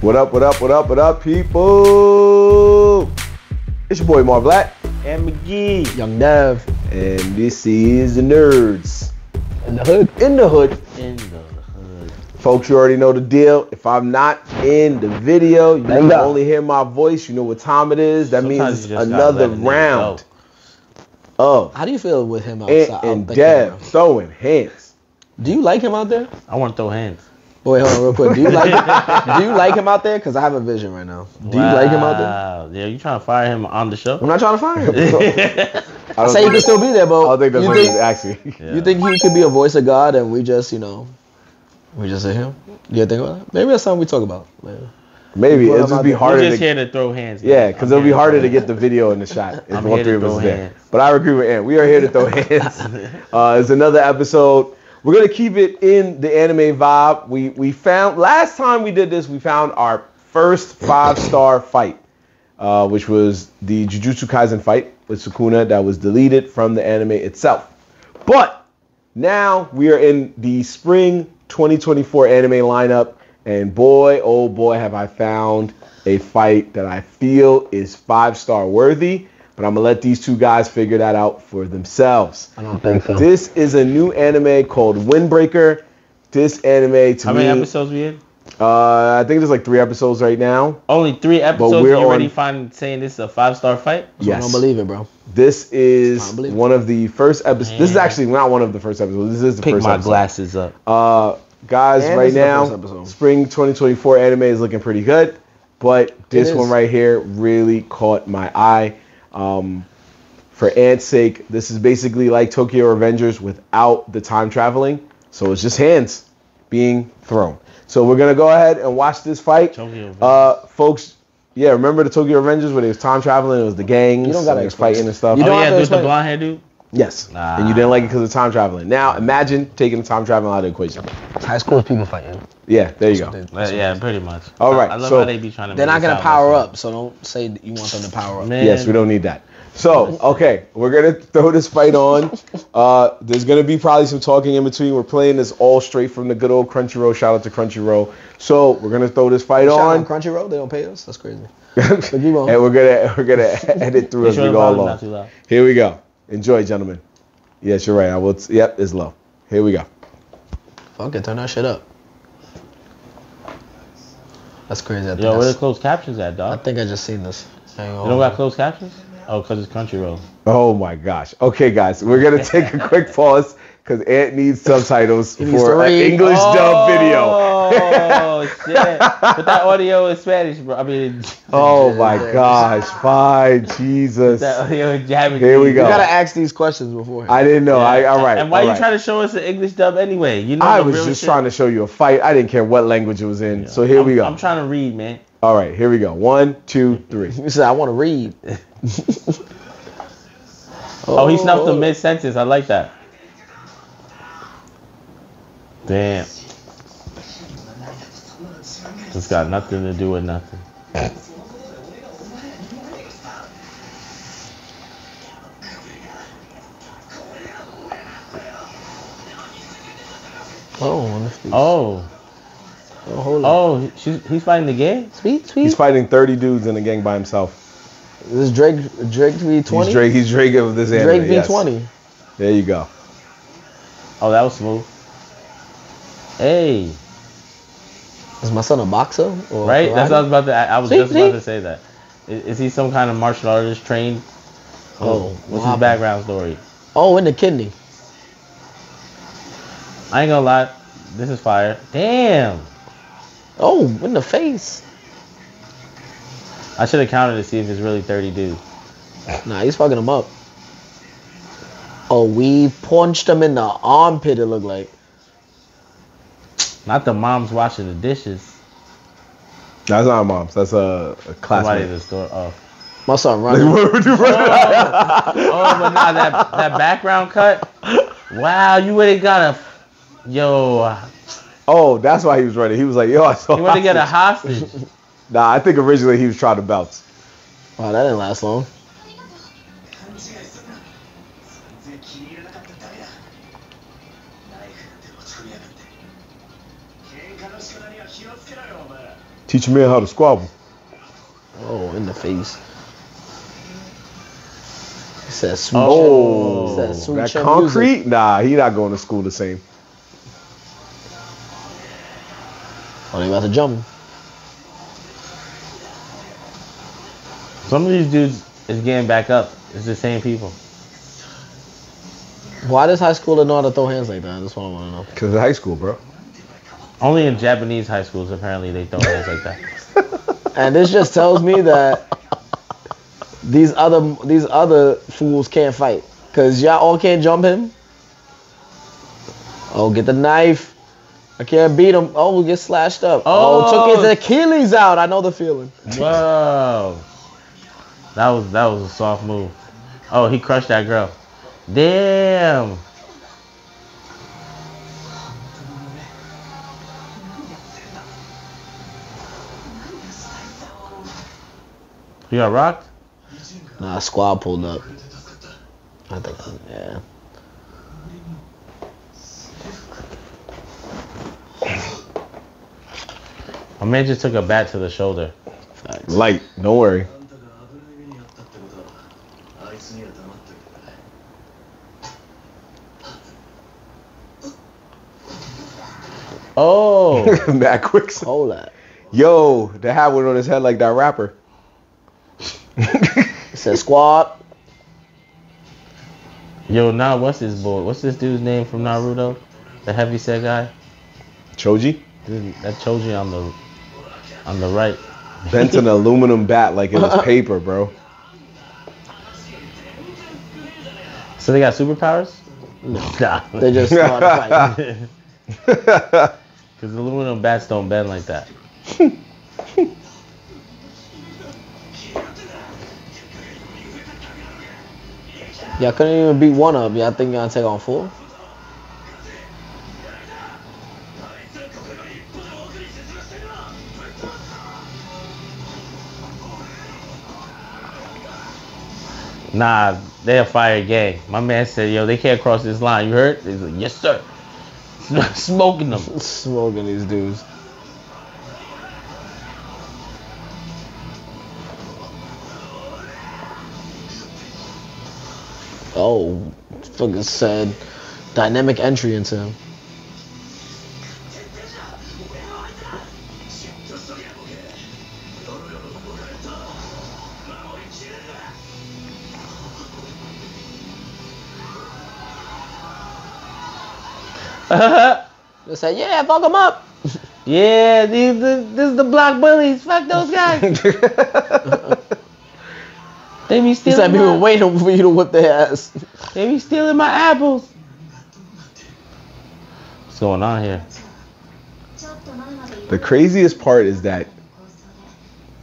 What up, what up, what up, what up, people? It's your boy Marv Black, Ant McGee. Young Dev and this is the Nerdz in the hood. in the Hood. In the hood. Folks, you already know the deal. If I'm not in the video, you Thank can God. only hear my voice. You know what time it is. That Sometimes means you just gotta another let a nigga round Oh. How do you feel with him Ant outside? out and the Dev throwing hands. Do you like him out there? I want to throw hands. Wait, hold on, real quick. Do you like do you like him out there? Because I have a vision right now. Do you like him out there? Yeah, you trying to fire him on the show? I'm not trying to fire him. I I don't say he think, can still be there, but I don't think that's you what think, he's asking. Yeah. you think he could be a voice of God and we just, you know, we just say him? You think about that? Maybe that's something we talk about later. Maybe it'll just be there. harder We're to just here to throw hands. Yeah, because it'll be harder to throw get the video in the shot if I'm all here three to of us throw there. But I agree with Ant. We are here to throw hands. Uh, it's another episode. We're gonna keep it in the anime vibe. We we found last time we did this, we found our first five star fight, uh, which was the Jujutsu Kaisen fight with Sukuna that was deleted from the anime itself. But now we are in the spring 2024 anime lineup, and boy, oh boy, have I found a fight that I feel is five star worthy. But I'm gonna let these two guys figure that out for themselves. I don't think so. This is a new anime called Wind Breaker. This anime to How me, many episodes we in? uh, I think there's like three episodes right now. Only three episodes. But we're you already on- find saying this is a five star fight? Yes. I don't believe it, bro. this is one of the first episodes. This is actually not one of the first episodes. This is the Pick first my episode. glasses up. Uh, guys, And right this is the now, spring 2024 anime is looking pretty good, but this one right here really caught my eye. Um, for Ant's sake, this is basically like Tokyo Revengers without the time traveling. So it's just hands being thrown. So we're gonna go ahead and watch this fight. Uh, folks, yeah, remember the Tokyo Revengers where they was time traveling? It was the gangs. You don't gotta and explain. fighting and stuff. You oh, don't yeah, have to with the blonde hair dude? Yes, Nah. and you didn't like it because of time traveling. Now imagine taking the time traveling out of the equation. High school people fighting. Yeah, there you go. Yeah, pretty much. All right, I, I love so- how they be trying to They're make not gonna power like up, so don't say that you want them to power up. Man. Yes, we don't need that. So, okay, we're gonna throw this fight on. Uh, there's gonna be probably some talking in between. We're playing this all straight from the good old Crunchyroll. Shout out to Crunchyroll. So we're gonna throw this fight Shout on, Crunchyroll, they don't pay us. That's crazy. and we're gonna we're gonna edit through as we go along. not too loud. Here we go. Enjoy, gentlemen. Yes, you're right. I will. T- yep, it's low. Here we go. Fuck it, turn that shit up. That's crazy. I think, Yo, where the that's- closed captions at, dog. I dog? think I just seen this. Hang on. You don't got closed captions? Oh, because it's Crunchyroll. Oh my gosh. Okay, guys, we're gonna take a quick pause because Ant needs subtitles needs for to an read. English dub oh, video. Oh, shit. But that audio is Spanish, bro. I mean, Oh my gosh. Fine, Jesus. that audio is Japanese. Here we go. You gotta ask these questions before. I didn't know. I all right. And why all you right. trying to show us the English dub anyway? You know I was just shit. trying to show you a fight. I didn't care what language it was in. So here I'm, we go. I'm trying to read, man. all right, here we go. One, two, three. You said I want to read. Oh, he snuffed the oh. mid sentence. I like that. Damn. This got nothing to do with nothing. Oh, let me speak. Oh, oh hold on. oh, she's, he's fighting the gang? Sweet, sweet. He's fighting 30 dudes in a gang by himself. This is Drake. Drake V twenty. He's Drake. He's Drake of this anime. Drake V yes. twenty. There you go. Oh, that was smooth. Hey, Is my son a boxer? Or right? That's what I was about to. I I was See, just about to say that. Is, is he some kind of martial artist trained? Oh, what's wow. his background story? Oh, in the kidney. I ain't gonna lie, this is fire. Damn. Oh, in the face. I should have counted to see if it's really 30 dudes. Nah, he's fucking him up. Oh, we punched him in the armpit. It looked like. Not the moms washing the dishes. That's not mom's. That's a, a Somebody at classmate. the store. Oh. My son running. Oh, oh, but nah, that that background cut. Wow, you would have got a. Yo, oh, that's why he was running. He was like, yo, I saw. you would have get a hostage. hostage. Nah, I think originally he was trying to bounce. Wow, that didn't last long. Teach a man how to squabble. Oh, in the face. He said switch. Oh, he said switch that concrete? music. Nah, he not going to school the same. Oh, they about to jump. Some of these dudes is getting back up. It's the same people. Why does high schooler know how to throw hands like that? That's what I want to know. Cause of high school, bro. Only in Japanese high schools, apparently, they throw hands like that. And this just tells me that these other these other fools can't fight. Cause y'all all can't jump him. Oh, get the knife. I can't beat him. Oh, we get slashed up. Oh, Oh. took his Achilles out. I know the feeling. Whoa. That was that was a soft move. Oh, he crushed that girl. Damn. He got rocked? Nah, squad pulled up. I think, uh, yeah. My man just took a bat to the shoulder. Facts. Light, no worry. Oh, that quick. Hold up. Yo, the hat went on his head like that rapper. It said squad. Yo, now what's this boy? What's this dude's name from Naruto? The heavy set guy? Choji Dude, that Choji on the on the right. bent an aluminum bat like it was paper, bro. So they got superpowers? Nah. They just started fighting. Because aluminum bats don't bend like that. Y'all couldn't even beat one of them. Y'all think y'all take on four? Nah, they a fire gang. My man said, yo, they can't cross this line. You heard? He's like, yes, sir. Smoking them. Smoking these dudes. Oh, fucking said dynamic entry into him. They said, yeah, fuck them up. yeah, these, this, this is the block bullies. Fuck those guys. they be He stealing said, we my, were waiting for you to whip their ass. They be stealing my apples. What's going on here? The craziest part is that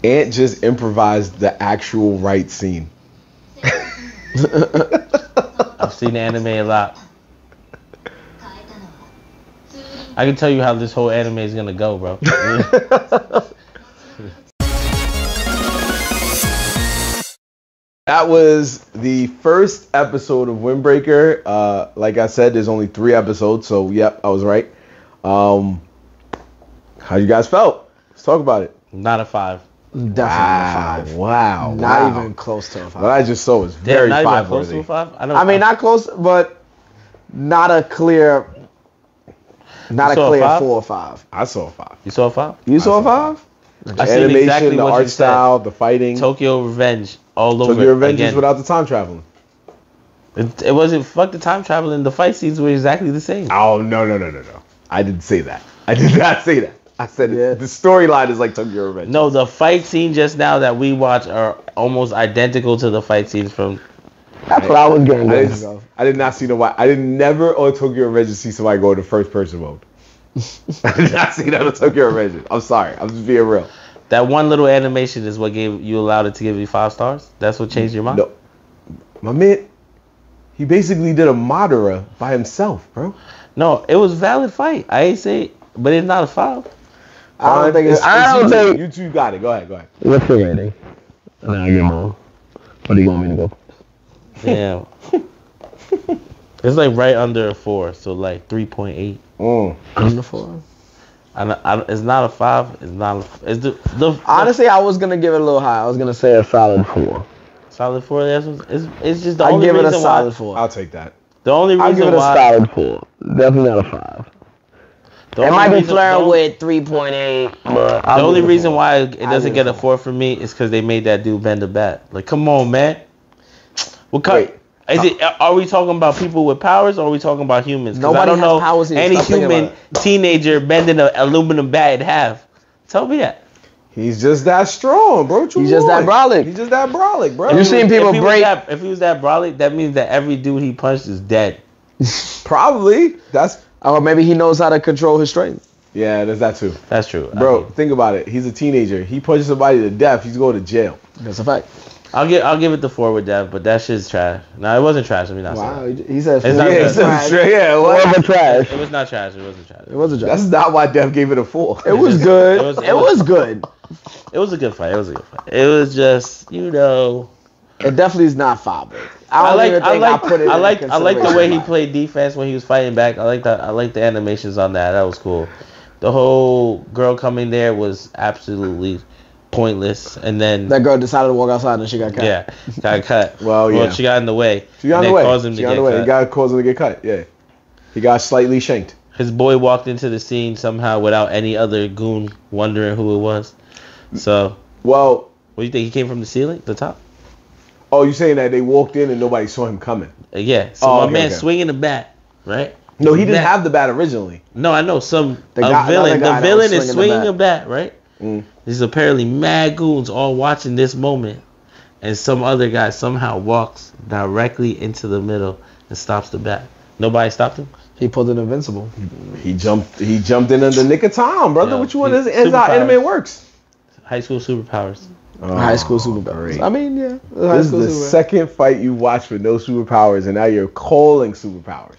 Ant just improvised the actual right scene. I've seen anime a lot. I can tell you how this whole anime is gonna go, bro. That was the first episode of Wind Breaker. Uh, like I said, there's only three episodes, so yep, I was right. Um, how you guys felt? Let's talk about it. Not a five. Definitely a Wow, five. wow, Not wow. even close to a five. What I just saw was very not even five close to a five. I, don't, I mean, not close, but not a clear, not a saw a clear four or five. I saw a five. You saw a five? You saw a saw five? The I seen animation, exactly the what art you said. style, the fighting. Tokyo Revenge all over. Tokyo Revenge again. without the time traveling. It, it wasn't fuck the time traveling. The fight scenes were exactly the same. Oh no no no no no! I didn't say that. I did not say that. I said Yeah. the storyline is like Tokyo Revenge. No, the fight scene just now that we watch are almost identical to the fight scenes from. That's what I was getting I going didn't. I did not see no. I did never on Tokyo Revenge see somebody go into first person mode. I did not see that on Tokyo Revenge. I'm sorry. I'm just being real. That one little animation is what gave you allowed it to give you five stars. That's what changed your mind. No, my man, he basically did a Madara by himself, bro. No, it was valid fight. I ain't say, but it's not a foul. I don't um, think it's. I don't you, think. you two got it. Go ahead. Go ahead. What's the rating? Nah, I get more. What do you want me to go? Damn. it's like right under a four, so like three point eight. Mm. Under four. I, I, it's not a five. It's not. A, it's the, the, the Honestly, I was gonna give it a little high. I was gonna say a solid four. solid four. That's it's, it's just the only reason I only give it a reason solid why. four. I'll take that. The only reason I'll reason give it a why. solid four. Definitely not a five. the It only might be reason- flirting the- with three point eight, but The only reason why it doesn't get a four from me is because they made that dude bend the bat. Like, come on, man. What kind? Wait. Is it? Are we talking about people with powers, or are we talking about humans? 'Cause I Nobody don't has know powers here. any Stop thinking human teenager bending an aluminum bat in half. Tell me that. He's just that strong, bro. What you He's just that brolic. He's just that brolic, bro. You seen people if he break- Was that, if he was that brolic, that means that every dude he punched is dead. Probably. That's or maybe he knows how to control his strength. yeah. There's that too, That's true, I bro. mean, think about it. He's a teenager. He punches somebody to death. He's going to jail. That's a fact. I'll give I'll give it the four with that, but that shit's trash. No, it wasn't trash. I mean, not Wow, saying he he said It's four. not yeah, good. he said yeah. What? Four but trash. It was not trash. It wasn't trash. It was a That's not why Dev gave it a four. It was good. It was- It it was, was- good. It was a good fight. It was a good fight. It was just, you know, It definitely is not foul, but I I like, I like, I put it. I like, I like the way he played defense when he was fighting back. I like that. I like the animations on that. That was cool. The whole girl coming there was absolutely pointless. And then, That girl decided to walk outside and she got cut. yeah, got cut. Well, yeah. Well, she got in the way. She got in the way. caused him She to got in the way. cut. He got caused him to get cut. Yeah. He got slightly shanked. His boy walked into the scene somehow without any other goon wondering who it was. So, Well, what do you think? He came from the ceiling, the top? oh, you saying that they walked in and nobody saw him coming? Uh, yeah. So Oh, my okay, man okay. swinging the bat, right? No, he didn't That- have the bat originally. No, I know some The guy- villain. guy The villain is swinging swinging the a bat, right? Mm. There's apparently mad goons all watching this moment, and some other guy somehow walks directly into the middle and stops the bat. Nobody stopped him. He pulled an invincible. He jumped. He jumped in under nick of time, brother. Yeah. What you want? He- This is how superpowers. anime works. High school superpowers. High school superpowers. I mean, yeah. High This is the superpowers. second fight you watched with no superpowers, and now you're calling superpowers.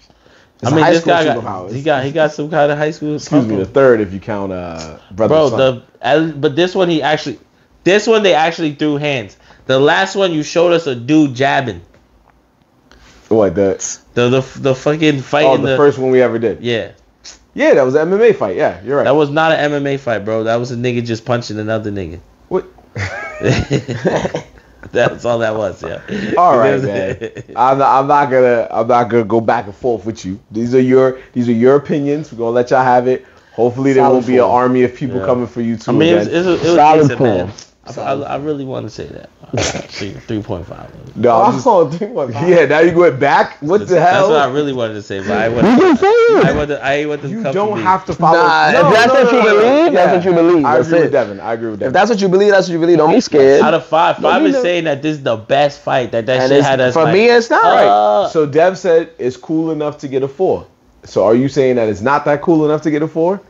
It's I mean, this guy got he got he got some kind of high school. Excuse me, the third if you count uh brother. bro. The at- but this one he actually, this one they actually threw hands. The last one you showed us a dude jabbing. what the The the the fucking fight oh in the, the, first one we ever did. yeah. Yeah, that was an MMA fight. Yeah, you're right. That was not an MMA fight, bro. That was a nigga just punching another nigga. what? That's all that was, yeah. All right, man. I'm not, I'm not gonna I'm not gonna go back and forth with you. These are your these are your opinions. We're gonna let y'all have it. Hopefully there won't be an army of people Yeah. coming for you too. I mean, it was, again. it was, it was Solid decent, four. man. I, I, I really want to say that. 3.5. no, I'm just- Oh, three point five. yeah. Now you went back. What the hell? That's what I really wanted to say, but I You want can say I want to, I want to you don't me. have to follow. Nah, if that's what you believe, that's what you believe. I That's agree with it. Devin. I agree with Devin. If that's what you believe, that's what you believe. Don't be scared. Out of five, five me is know. saying that this is the best fight that that And shit had us. for like, me, it's not right. uh, so Dev said it's cool enough to get a four. So are you saying that it's not that cool enough to get a four?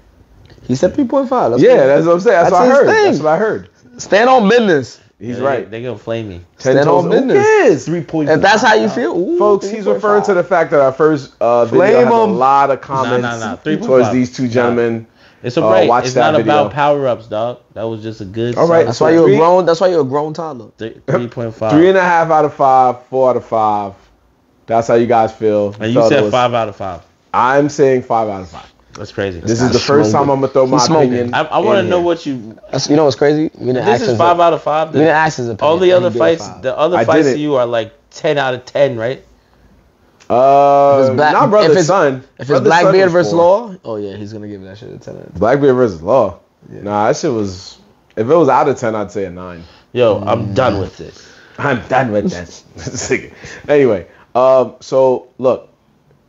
He said three point five. yeah, that's what I'm saying. That's, That's what I heard. thing. That's what I heard. Stand on business. He's they- right. They're gonna flame me. Ten Stand toes. on Who business. cares? Three points. If that's how you feel, ooh, Folks, he's referring to the fact that our first uh, video Flame has a 'em. lot of comments nah, nah. Three towards point these two gentlemen. It's a Uh, break. watch it's that not video. about power ups, dog. That was just a good. All right, That's why you're a grown. That's why you're a grown toddler. Three point five. Three and a half out of five, four out of five. That's how you guys feel. and you Thought it said was- five out of five. I'm saying five out of five. That's crazy. This is not the first smoking. time I'm gonna throw my He's smoking. opinion. I, I want to know what you. That's, you know what's crazy? We didn't This ask is his- five out of five. We didn't ask his opinion. All the other fights, the other I fights did to you are like ten out of ten, right? Uh, If it's black- not brother if it's- son. If it's Blackbeard versus. Law, oh yeah, he's gonna give that shit a ten. out of 10. Blackbeard versus Law. Yeah. Nah, that shit was. If it was out of ten, I'd say a nine. Yo, Mm. I'm done with this. I'm done with this. anyway, um, so look,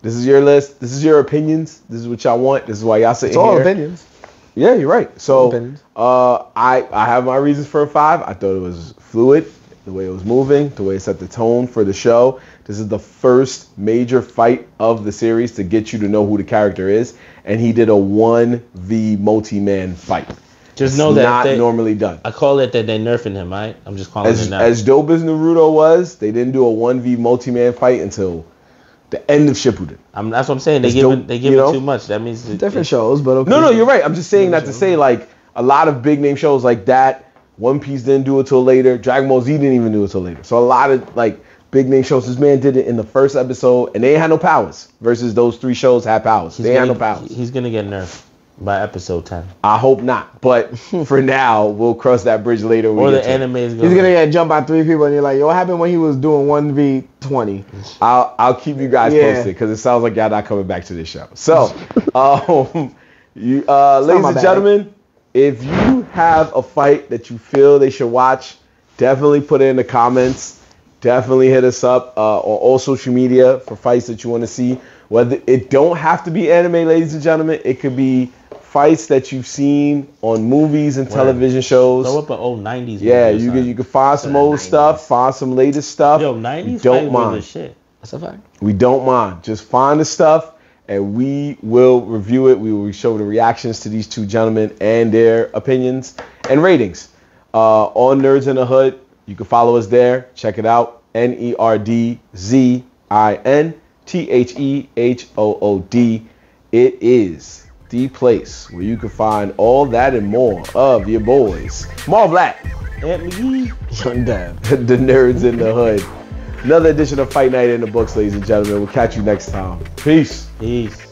this is your list. This is your opinions. This is what y'all want. This is why y'all sitting It's all here. opinions. Yeah, you're right. So, opinions. uh, I I have my reasons for a five. I thought it was fluid, the way it was moving, the way it set the tone for the show. This is the first major fight of the series to get you to know who the character is, and he did a one v multi man fight. Just It's know that not they, normally done. I call it that they're nerfing him. Right? I'm just calling it As, now. as dope as Naruto was, they didn't do a 1v multi-man fight until the end of Shippuden. I'm, that's what I'm saying. They It's give dope, it, they give you it know? too much. That means that Different it- shows, but okay. No, no, you're right. I'm just saying that to say like a lot of big name shows like that, One Piece didn't do it till later. Dragon Ball Z didn't even do it till later. So a lot of like big name shows. This man did it in the first episode, and they ain't had no powers. Versus those three shows had powers. He's they ain't gonna, no powers. He's gonna get nerfed. By episode ten. I hope not. But for now, we'll cross that bridge later. Or the to anime is going He's gonna get jumped by three people, and you're like, "Yo, what happened when he was doing one v 20? I'll I'll keep you guys Yeah. posted because it sounds like y'all not coming back to this show. So, um, you uh, ladies and bad. gentlemen, if you have a fight that you feel they should watch, definitely put it in the comments. Definitely hit us up uh, on all social media for fights that you want to see. Whether it don't have to be anime, ladies and gentlemen, it could be fights that you've seen on movies and television shows. Throw up an old nineties. Yeah, you can you can find some old 90s. stuff, find some latest stuff. Yo, We nineties don't fighting were the mind. shit. That's a fact. We don't mind. Just find the stuff and we will review it. We will show the reactions to these two gentlemen and their opinions and ratings. Uh, on Nerdz in the Hood, you can follow us there. Check it out. N E R D Z I N T H E H O O D. It is the place where you can find all that and more of your boys. Marv Black, McGee. Dad. the Nerdz in the Hood. Another edition of Fight Night in the Books, ladies and gentlemen. We'll catch you next time. Peace. Peace.